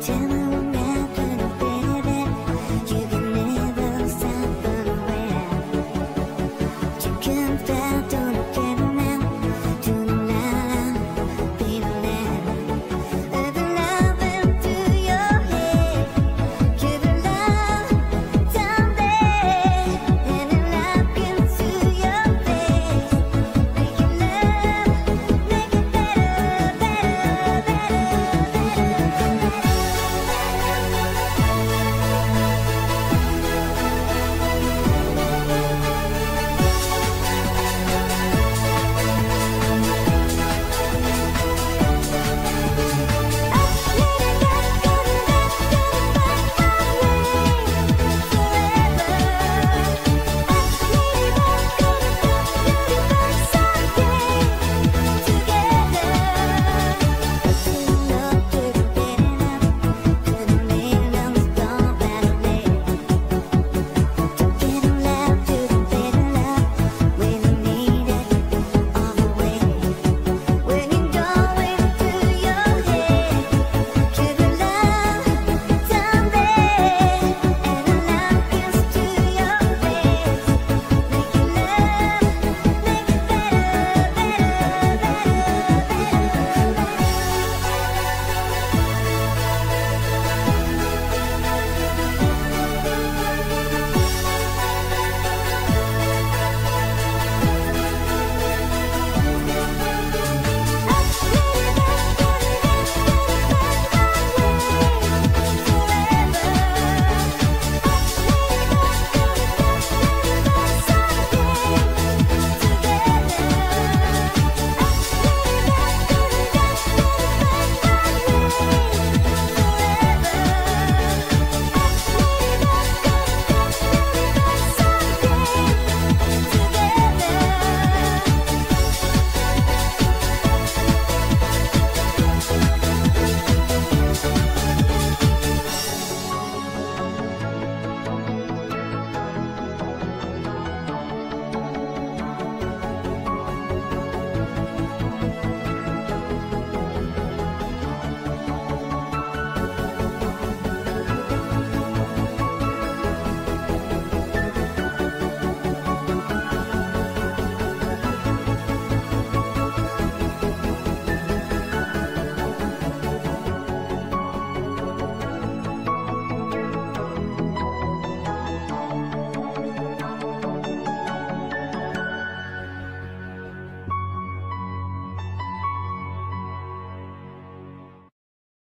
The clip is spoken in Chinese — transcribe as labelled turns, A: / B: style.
A: 天。